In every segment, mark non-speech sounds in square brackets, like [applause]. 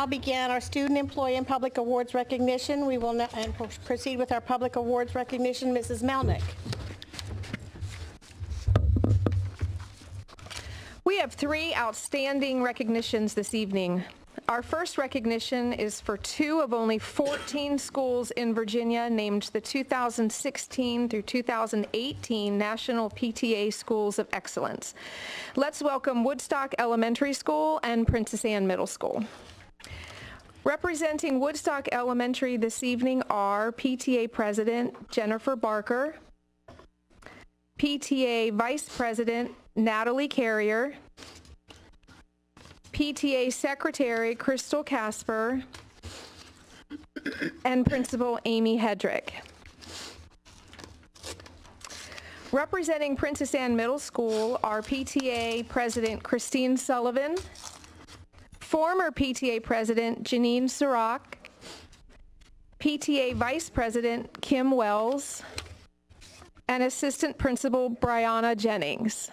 now begin our Student Employee and Public Awards recognition. We will now and proceed with our Public Awards recognition. Mrs. Melnick. We have three outstanding recognitions this evening. Our first recognition is for two of only 14 schools in Virginia named the 2016 through 2018 National PTA Schools of Excellence. Let's welcome Woodstock Elementary School and Princess Anne Middle School. Representing Woodstock Elementary this evening are PTA President Jennifer Barker, PTA Vice President Natalie Carrier, PTA Secretary Crystal Casper, and Principal Amy Hedrick. Representing Princess Anne Middle School are PTA President Christine Sullivan, former PTA President Janine Sirac, PTA Vice President Kim Wells, and Assistant Principal Brianna Jennings.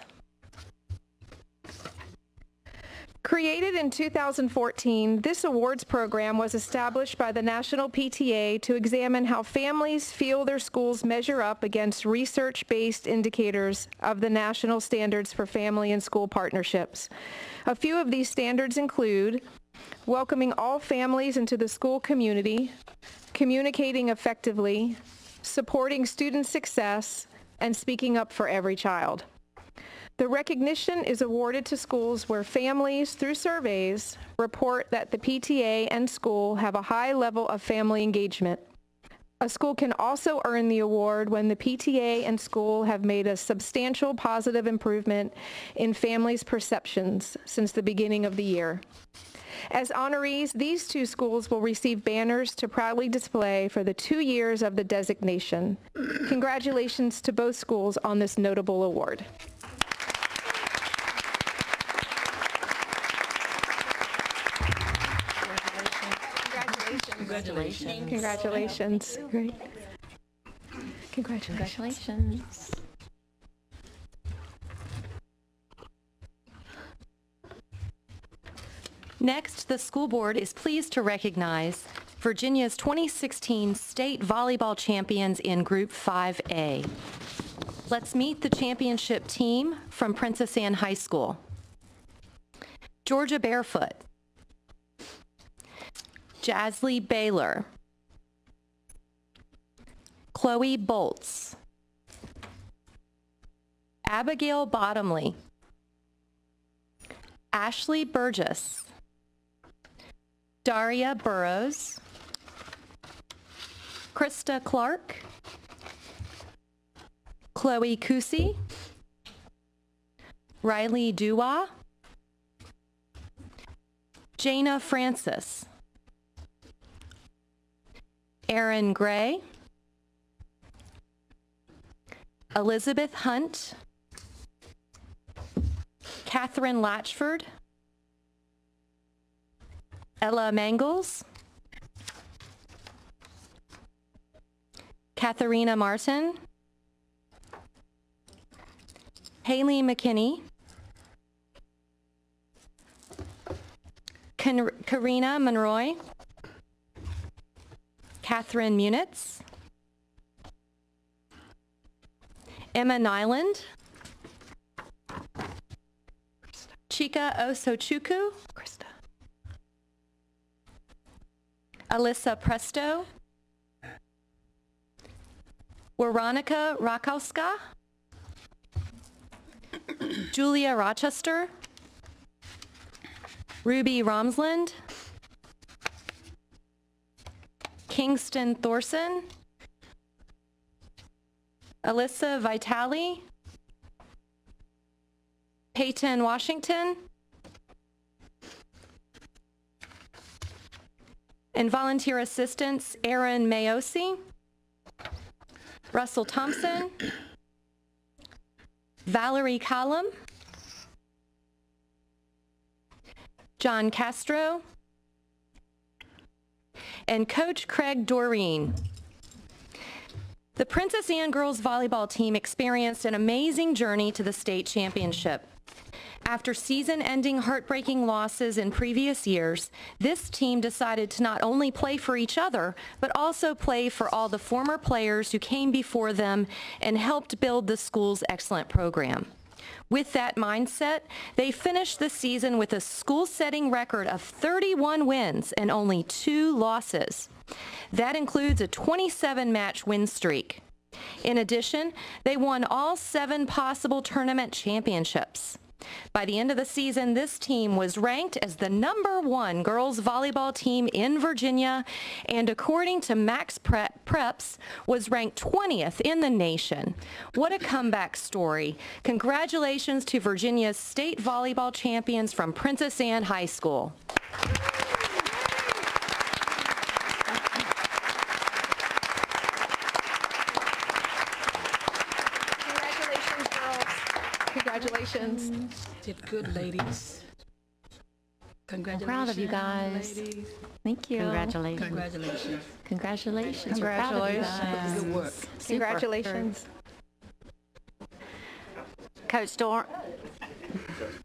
Created in 2014, this awards program was established by the National PTA to examine how families feel their schools measure up against research-based indicators of the national standards for family and school partnerships. A few of these standards include welcoming all families into the school community, communicating effectively, supporting student success, and speaking up for every child. The recognition is awarded to schools where families, through surveys, report that the PTA and school have a high level of family engagement. A school can also earn the award when the PTA and school have made a substantial positive improvement in families' perceptions since the beginning of the year. As honorees, these two schools will receive banners to proudly display for the two years of the designation. Congratulations to both schools on this notable award. Congratulations. Congratulations. Great. Congratulations. Congratulations. Next, the school board is pleased to recognize Virginia's 2016 state volleyball champions in Group 5A. Let's meet the championship team from Princess Anne High School. Georgia Barefoot, Jasley Baylor, Chloe Bolts, Abigail Bottomley, Ashley Burgess, Daria Burrows, Krista Clark, Chloe Kusi, Riley Dua, Jana Francis, Aaron Gray, Elizabeth Hunt, Catherine Latchford, Ella Mangles, Katharina Martin, Haley McKinney, Karina Monroy, Catherine Munitz, Emma Nyland, Chika Osochukwu, Krista, Alyssa Presto, Veronica Rakowska, Julia Rochester, Ruby Romsland, Kingston Thorson, Alyssa Vitale, Peyton Washington, and volunteer assistants Aaron Mayosi, Russell Thompson, Valerie Callum, John Castro, and Coach Craig Doreen. The Princess Anne girls volleyball team experienced an amazing journey to the state championship. After season-ending heartbreaking losses in previous years, this team decided to not only play for each other, but also play for all the former players who came before them and helped build the school's excellent program. With that mindset, they finished the season with a school-setting record of 31 wins and only two losses. That includes a 27-match win streak. In addition, they won all seven possible tournament championships. By the end of the season, this team was ranked as the number one girls volleyball team in Virginia, and according to Max Prep, Preps, was ranked 20th in the nation. What a comeback story. Congratulations to Virginia's state volleyball champions from Princess Anne High School. Congratulations, girls. Congratulations. Mm. Did good, ladies. Congratulations. proud of you guys. ladies. Thank you. Congratulations. Congratulations. We're proud of. Good work. Super. Congratulations. Coach Dorn,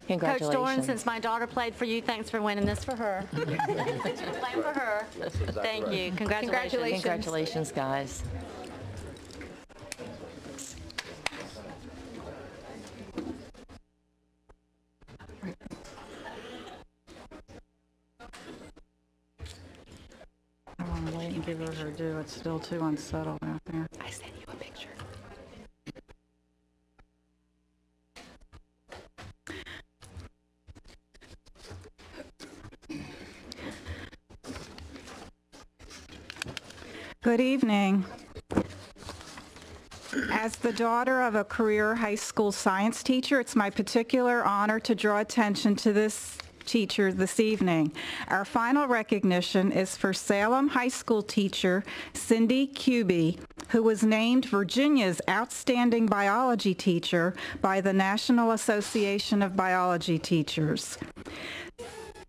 Coach Dorn, since my daughter played for you, thanks for winning this for her. [laughs] Since you were playing for her, thank you. Congratulations. Congratulations. Congratulations, guys. I want to wait and give her her due. It's still too unsettled out there. I sent you a picture. Good evening. As the daughter of a career high school science teacher, it's my particular honor to draw attention to this teacher this evening. Our final recognition is for Salem High School teacher Cindy Cuby, who was named Virginia's Outstanding Biology Teacher by the National Association of Biology Teachers.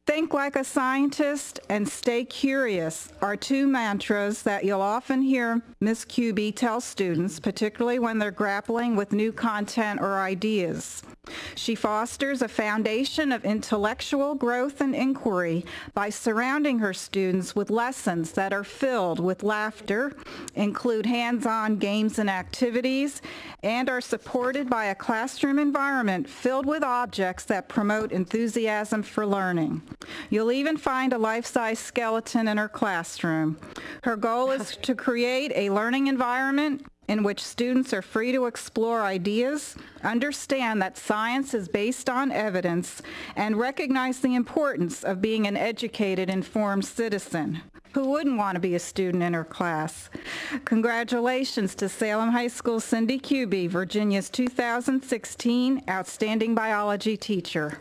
Think like a scientist and stay curious are two mantras that you'll often hear Ms. Cuby tell students, particularly when they're grappling with new content or ideas. She fosters a foundation of intellectual growth and inquiry by surrounding her students with lessons that are filled with laughter, include hands-on games and activities, and are supported by a classroom environment filled with objects that promote enthusiasm for learning. You'll even find a life-size skeleton in her classroom. Her goal is to create a learning environment in which students are free to explore ideas, understand that science is based on evidence, and recognize the importance of being an educated, informed citizen. Who wouldn't want to be a student in her class? Congratulations to Salem High School Cindy Cuby, Virginia's 2016 Outstanding Biology Teacher.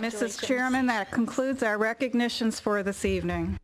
Mrs. Chairman, that concludes our recognitions for this evening.